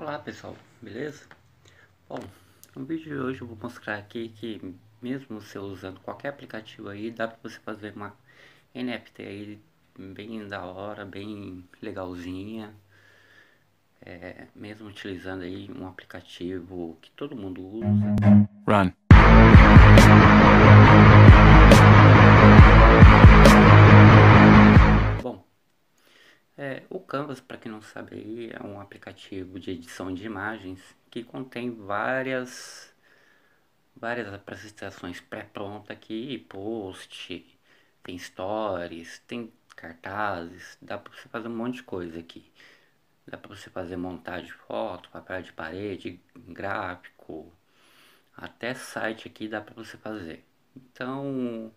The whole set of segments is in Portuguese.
Olá pessoal, beleza? Bom, no vídeo de hoje eu vou mostrar aqui que mesmo você usando qualquer aplicativo aí, dá para você fazer uma NFT aí bem da hora, bem legalzinha. É, mesmo utilizando aí um aplicativo que todo mundo usa. Run. Canvas, para quem não sabe, aí, é um aplicativo de edição de imagens que contém várias várias apresentações pré-prontas aqui, post, tem stories, tem cartazes, dá para você fazer um monte de coisa aqui. Dá para você fazer montagem de foto, papel de parede, gráfico, até site aqui dá para você fazer. Então,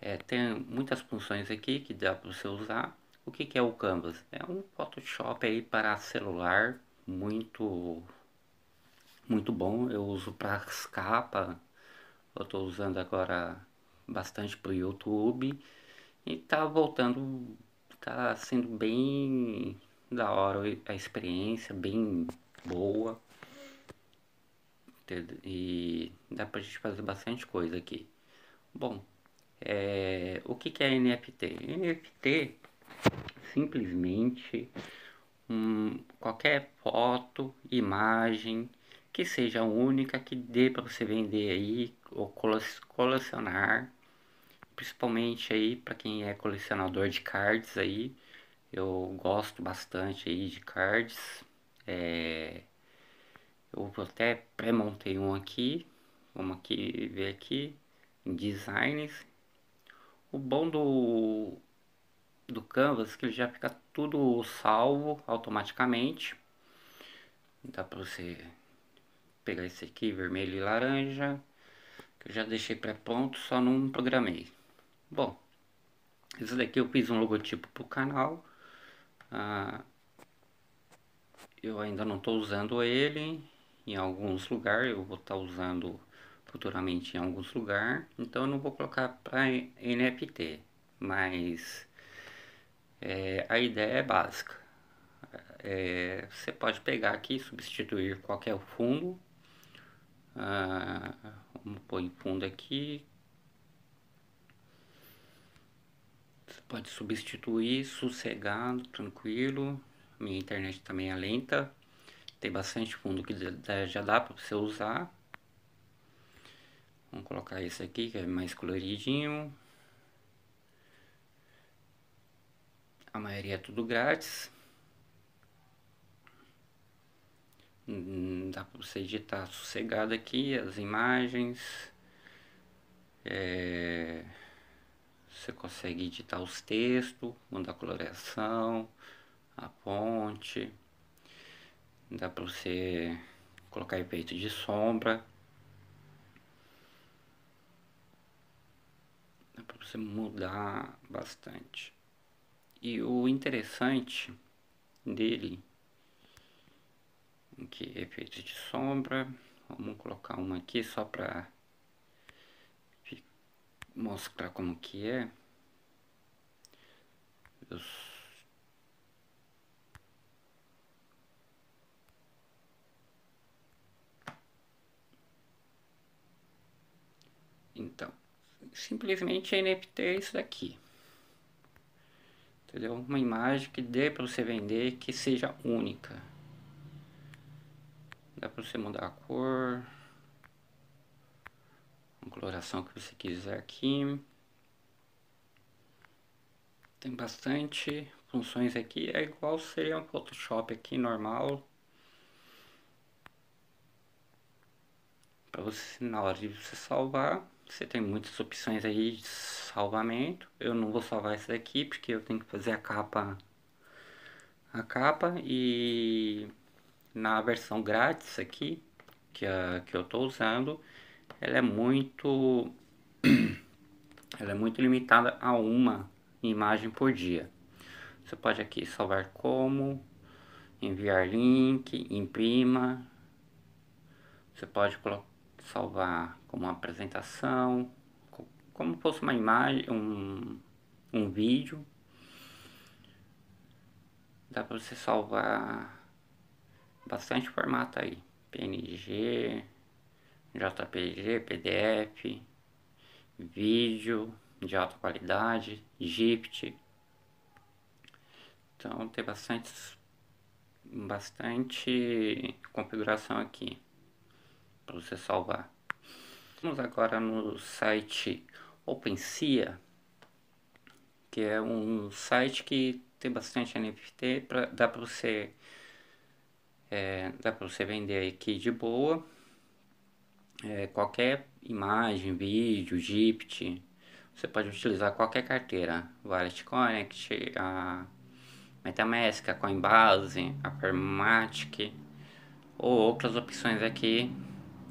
é, tem muitas funções aqui que dá para você usar. O que, que é o Canvas? É um Photoshop aí para celular muito muito bom. Eu uso para as capas. Eu estou usando agora bastante para o YouTube e tá voltando, tá sendo bem da hora a experiência, bem boa. E dá pra gente fazer bastante coisa aqui. Bom, é, o que, que é NFT? NFT simplesmente um, qualquer foto, imagem que seja única, que dê para você vender aí ou colecionar, principalmente aí para quem é colecionador de cards aí, eu gosto bastante aí de cards, é, eu até pré-montei um aqui, vamos aqui ver aqui, em designs, o bom do do Canvas que ele já fica tudo salvo automaticamente. Dá para você pegar esse aqui, vermelho e laranja, que eu já deixei pré-pronto, só não programei. Bom, esse daqui eu fiz um logotipo para o canal. Ah, eu ainda não estou usando ele em alguns lugares, eu vou estar tá usando futuramente em alguns lugares, então eu não vou colocar para NFT, mas é, a ideia é básica. É, você pode pegar aqui e substituir qualquer fundo. Ah, vamos pôr em fundo aqui. Você pode substituir sossegado, tranquilo. Minha internet também é lenta. Tem bastante fundo que já dá para você usar. Vamos colocar esse aqui que é mais coloridinho. A maioria é tudo grátis. Hum, dá para você editar sossegado aqui as imagens. É, você consegue editar os textos, mudar a coloração, a fonte. Dá para você colocar efeito de sombra. Dá para você mudar bastante. E o interessante dele, que é efeito de sombra, vamos colocar uma aqui só para mostrar como que é. Eu Então, simplesmente NFT é isso daqui entendeu? Uma imagem que dê para você vender, que seja única. Dá para você mudar a cor, a coloração que você quiser aqui. Tem bastante funções aqui, é igual seria um Photoshop aqui normal. Para você, na hora de você salvar, você tem muitas opções aí de salvamento. Eu não vou salvar essa daqui porque eu tenho que fazer a capa a capa e na versão grátis aqui que, a, que eu estou usando ela é muito ela é muito limitada a uma imagem por dia você pode aqui salvar como enviar link imprima você pode colocar salvar como uma apresentação, como fosse uma imagem, um, um vídeo. Dá para você salvar bastante formato aí. PNG, JPG, PDF, vídeo de alta qualidade, GIFT. Então tem bastante, bastante configuração aqui para você salvar. Vamos agora no site OpenSea, que é um site que tem bastante NFT, pra, dá para você é, dá para você vender aqui de boa. É, qualquer imagem, vídeo, GIFT, você pode utilizar qualquer carteira, Wallet Connect, a MetaMask, a Coinbase, a Permatic ou outras opções aqui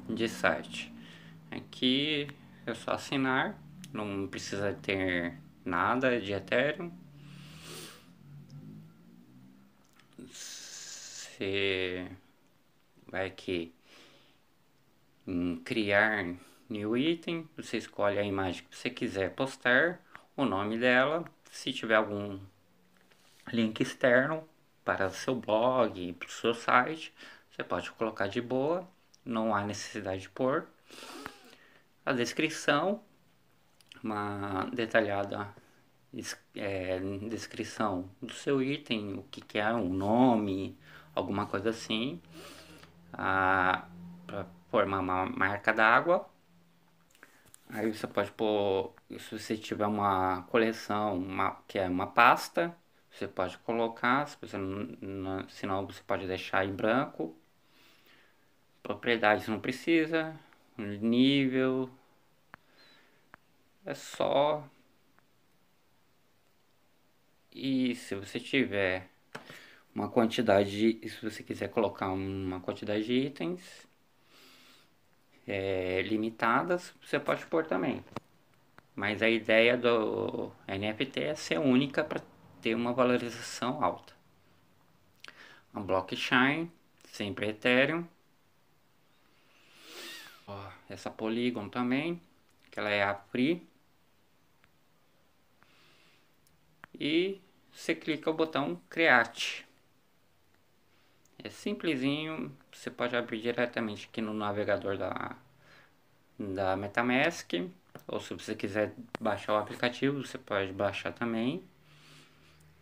de site. Aqui é só assinar, não precisa ter nada de Ethereum. Você vai aqui em criar new item, você escolhe a imagem que você quiser postar, o nome dela, se tiver algum link externo para seu blog, para o seu site, você pode colocar de boa, não há necessidade de pôr. A descrição, uma detalhada é, descrição do seu item, o que, que é, um nome, alguma coisa assim. Ah, formar uma marca d'água. Aí você pode pôr, se você tiver uma coleção, uma, que é uma pasta, você pode colocar, se você não, não, senão você pode deixar em branco. Propriedades não precisa, nível, é só. E se você tiver uma quantidade, se você quiser colocar uma quantidade de itens, é, limitadas, você pode pôr também. Mas a ideia do NFT é ser única para ter uma valorização alta. A blockchain, sempre Ethereum. Ó, essa Polygon também, que ela é a free. E você clica o botão Create. É simplesinho, você pode abrir diretamente aqui no navegador da, da Metamask, ou se você quiser baixar o aplicativo, você pode baixar também.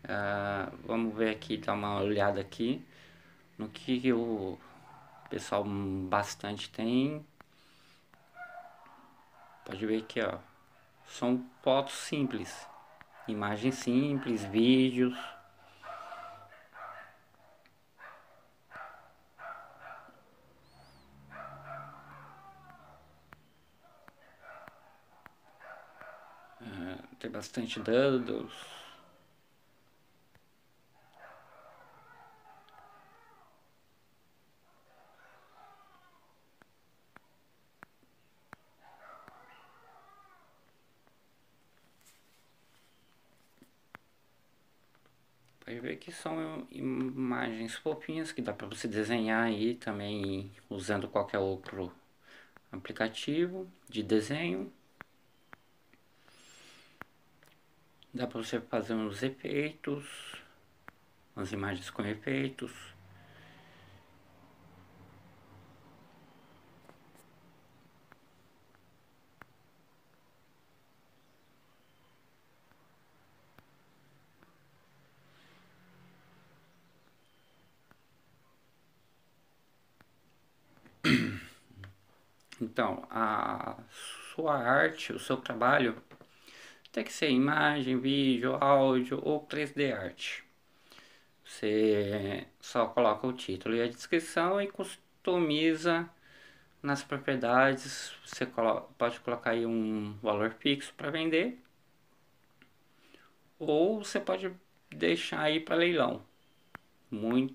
Uh, vamos ver aqui, dar uma olhada aqui no que o pessoal bastante tem. Pode ver aqui, ó. São fotos simples, imagens simples, vídeos. tem bastante dados. Pode ver que são imagens fofinhas que dá para você desenhar aí também usando qualquer outro aplicativo de desenho. Dá para você fazer uns efeitos, umas imagens com efeitos. Então, a sua arte, o seu trabalho tem que ser imagem, vídeo, áudio ou 3D art. Você só coloca o título e a descrição e customiza nas propriedades. Você pode colocar aí um valor fixo para vender. Ou você pode deixar aí para leilão. Muito,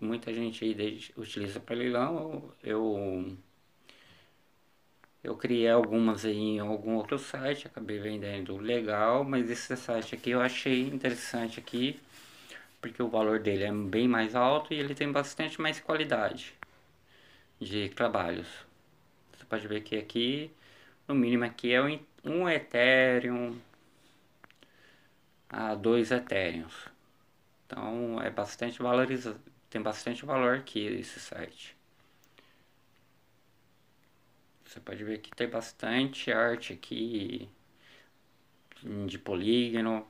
muita gente aí utiliza para leilão. Eu eu criei algumas aí em algum outro site, acabei vendendo legal, mas esse site aqui eu achei interessante aqui, porque o valor dele é bem mais alto e ele tem bastante mais qualidade de trabalhos. Você pode ver que aqui, no mínimo aqui é um Ethereum a dois Ethereums. Então é bastante valorizado, tem bastante valor aqui esse site. Você pode ver que tem bastante arte aqui de polígono.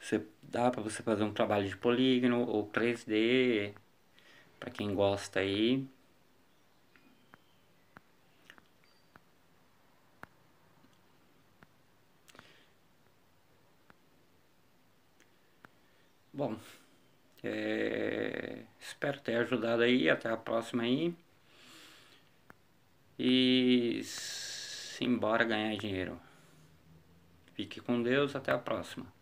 Você dá para você fazer um trabalho de polígono ou 3D para quem gosta aí. Bom, é, espero ter ajudado aí. Até a próxima aí. E simbora ganhar dinheiro. Fique com Deus. Até a próxima.